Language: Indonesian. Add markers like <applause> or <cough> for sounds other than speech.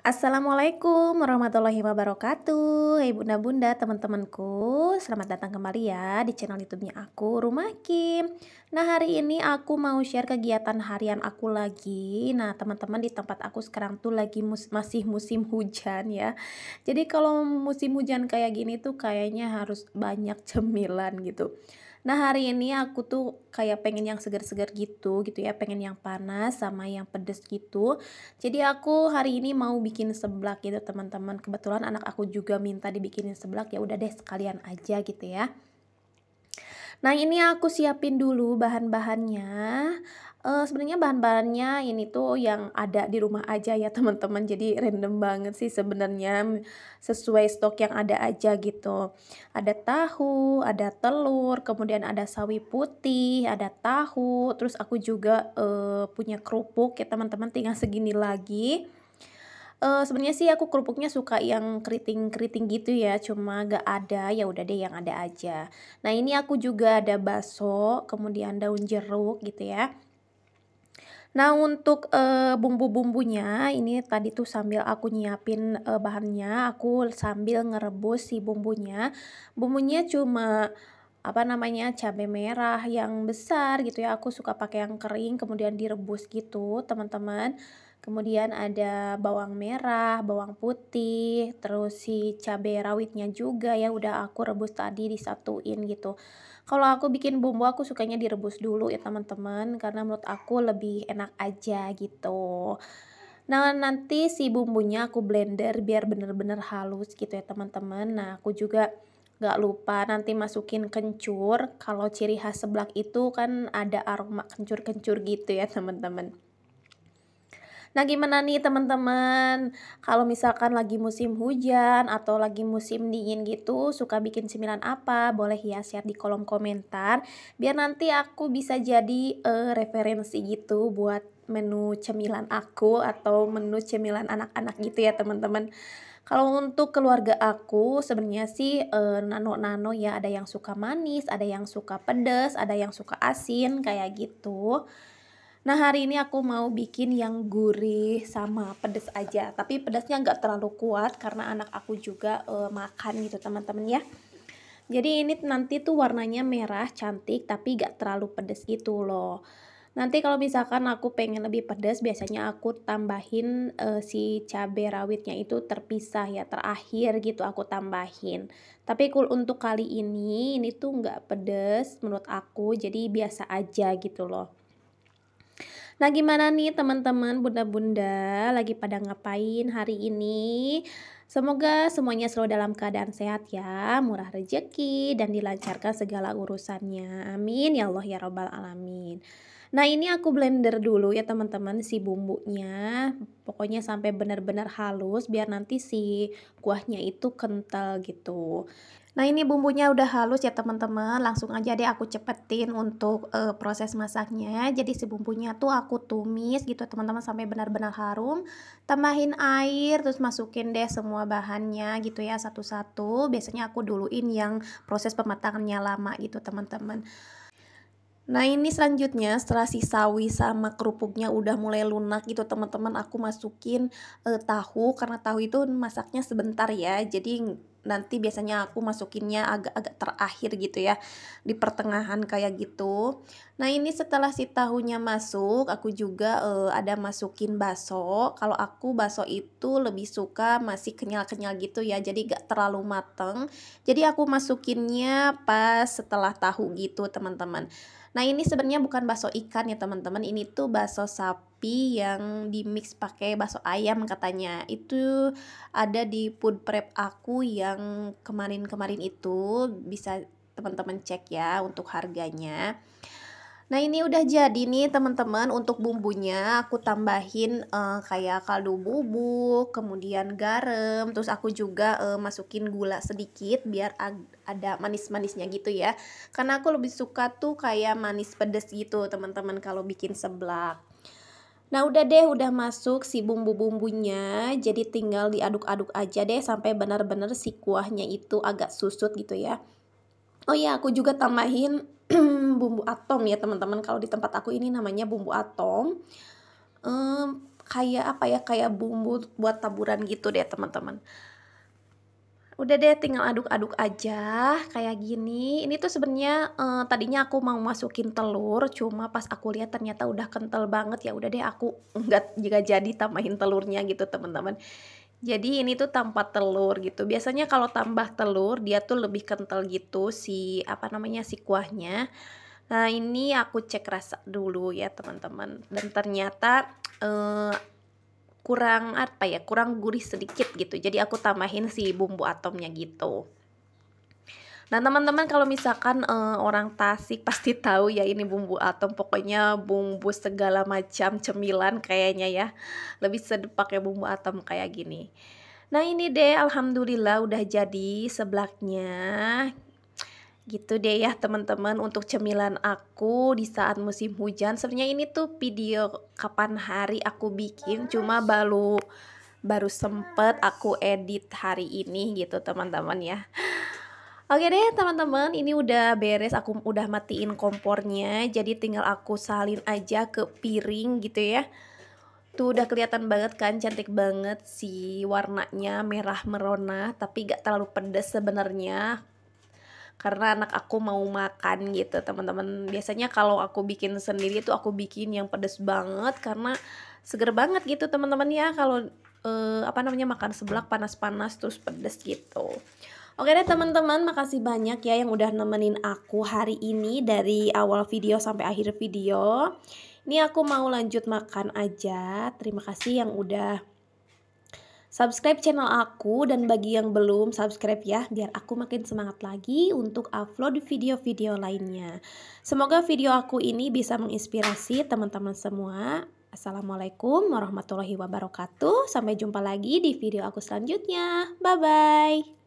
Assalamualaikum warahmatullahi wabarakatuh. Hai bunda-bunda teman-temanku Selamat datang kembali ya di channel youtube-nya aku Rumah Kim. Nah hari ini aku mau share kegiatan harian aku lagi. Nah teman-teman di tempat aku sekarang tuh lagi mus masih musim hujan ya. Jadi kalau musim hujan kayak gini tuh kayaknya harus banyak cemilan gitu Nah hari ini aku tuh kayak pengen yang segar-segar gitu gitu ya. Pengen yang panas sama yang pedes gitu. Jadi aku hari ini mau bikin seblak gitu teman-teman. Kebetulan anak aku juga minta dibikinin seblak. Ya udah deh sekalian aja gitu ya Nah ini aku siapin dulu bahan-bahannya. Uh, sebenarnya bahan-bahannya ini tuh yang ada di rumah aja ya <laughs> teman-teman. Jadi random banget sih sebenarnya sesuai stok yang ada aja gitu. Ada tahu ada telur kemudian ada sawi putih ada tahu terus aku juga uh, punya kerupuk ya teman-teman tinggal segini lagi uh, sebenarnya sih aku kerupuknya suka yang keriting-keriting gitu ya, cuma gak ada, ya udah deh yang ada aja. Nah, ini aku juga ada bakso, kemudian daun jeruk gitu ya. Nah, untuk uh, bumbu-bumbunya ini tadi tuh sambil aku nyiapin uh, bahannya, aku sambil ngerebus si bumbunya. Bumbunya cuma apa namanya cabai merah yang besar gitu ya aku suka pakai yang kering kemudian direbus gitu teman-teman kemudian ada bawang merah bawang putih terus si cabai rawitnya juga ya udah aku rebus tadi disatuin gitu kalau aku bikin bumbu aku sukanya direbus dulu ya teman-teman karena menurut aku lebih enak aja gitu Nah nanti si bumbunya aku blender biar bener-bener halus gitu ya teman-teman Nah aku juga Gak lupa nanti masukin kencur. Kalau ciri khas seblak itu kan ada aroma kencur-kencur gitu ya teman-teman. Nah gimana nih teman-teman? Kalau misalkan lagi musim hujan atau lagi musim dingin gitu Suka bikin cemilan apa? Boleh ya share di kolom komentar. Biar nanti aku bisa jadi uh, referensi gitu Buat menu cemilan aku Atau menu cemilan anak-anak gitu ya teman-teman. Kalau untuk keluarga aku sebenarnya sih eh, nano-nano ya ada yang suka manis, ada yang suka pedas, ada yang suka asin kayak gitu. Nah hari ini aku mau bikin yang gurih sama pedas aja, tapi pedasnya nggak terlalu kuat karena anak aku juga uh, makan gitu teman-teman ya. Jadi ini nanti tuh warnanya merah cantik tapi gak terlalu pedas gitu loh. Nanti kalau misalkan aku pengen lebih pedas, biasanya aku tambahin uh, si cabai rawitnya itu terpisah ya, terakhir gitu aku tambahin. Tapi cool untuk kali ini, ini tuh nggak pedas menurut aku, jadi biasa aja gitu loh. Nah gimana nih teman-teman bunda-bunda lagi pada ngapain hari ini? Semoga semuanya selalu dalam keadaan sehat ya, murah rezeki dan dilancarkan segala urusannya. Amin ya Allah ya robbal alamin. Nah ini aku blender dulu ya teman-teman si bumbunya. Pokoknya sampai benar-benar halus biar nanti si kuahnya itu kental gitu. Nah ini bumbunya udah halus ya teman-teman. Langsung aja deh aku cepetin untuk uh, proses masaknya. Jadi si bumbunya tuh aku tumis gitu teman-teman sampai benar-benar harum. Tambahin air terus masukin deh semua bahannya gitu ya satu-satu. Biasanya aku duluin yang proses pematangannya lama gitu teman-teman Nah ini selanjutnya setelah si sawi sama kerupuknya udah mulai lunak gitu teman-teman aku masukin uh, tahu karena tahu itu masaknya sebentar ya. Jadi nanti biasanya aku masukinnya agak-agak terakhir gitu ya di pertengahan kayak gitu. Nah ini setelah si tahunya masuk aku juga uh, ada masukin baso. Kalau aku baso itu lebih suka masih kenyal-kenyal gitu ya jadi gak terlalu mateng. Jadi aku masukinnya pas setelah tahu gitu teman-teman Nah ini sebenarnya bukan bakso ikan ya teman-teman, ini tuh bakso sapi yang di mix pakai bakso ayam katanya. Itu ada di food prep aku yang kemarin-kemarin itu bisa teman-teman cek ya untuk harganya. Nah ini udah jadi nih teman-teman untuk bumbunya aku tambahin uh, kayak kaldu bubuk, kemudian garam, terus aku juga uh, masukin gula sedikit biar ada manis-manisnya gitu ya. Karena aku lebih suka tuh kayak manis pedes gitu teman-teman kalau bikin seblak. Nah udah deh udah masuk si bumbu-bumbunya jadi tinggal diaduk-aduk aja deh sampai benar-benar si kuahnya itu agak susut gitu ya. Oh iya aku juga tambahin bumbu atom ya teman-teman. Kalau di tempat aku ini namanya bumbu atom. Um, kayak apa ya? Kayak bumbu buat taburan gitu deh teman-teman. Udah deh tinggal aduk-aduk aja kayak gini. Ini tuh sebenarnya uh, tadinya aku mau masukin telur cuma pas aku lihat ternyata udah kental banget ya udah deh aku nggak juga jadi tambahin telurnya gitu teman-teman. Jadi ini tuh tanpa telur gitu. Biasanya kalau tambah telur dia tuh lebih kental gitu si apa namanya si kuahnya Nah ini aku cek rasa dulu ya teman-teman. Dan ternyata uh, kurang apa ya kurang gurih sedikit gitu. Jadi aku tambahin si bumbu atomnya gitu. Nah teman-teman kalau misalkan uh, orang Tasik pasti <laughs> tahu ya ini bumbu atom. Pokoknya bumbu segala macam cemilan kayaknya ya. Lebih sedap pakai bumbu atom kayak gini. Nah ini deh alhamdulillah udah jadi seblaknya gitu deh ya teman-teman untuk cemilan aku di saat musim hujan. Sebenarnya ini tuh video kapan hari aku bikin cuma baru baru sempet aku edit hari ini gitu teman-teman ya. Oke deh teman-teman ini udah beres aku udah matiin kompornya jadi tinggal aku salin aja ke piring gitu ya. Tuh udah kelihatan banget kan cantik banget si warnanya merah merona tapi gak terlalu pedas sebenarnya karena anak aku mau makan gitu teman-teman biasanya kalau aku bikin sendiri tuh aku bikin yang pedes banget karena seger banget gitu teman-teman ya kalau uh, apa namanya makan seblak panas-panas terus pedes gitu Oke deh teman-teman, makasih banyak ya yang udah nemenin aku hari ini dari awal video sampai akhir video. Ini aku mau lanjut makan aja. Terima kasih yang udah Subscribe channel aku dan bagi yang belum subscribe ya biar aku makin semangat lagi untuk upload video-video lainnya. Semoga video aku ini bisa menginspirasi teman-teman semua. Assalamualaikum warahmatullahi wabarakatuh. Sampai jumpa lagi di video aku selanjutnya. Bye bye.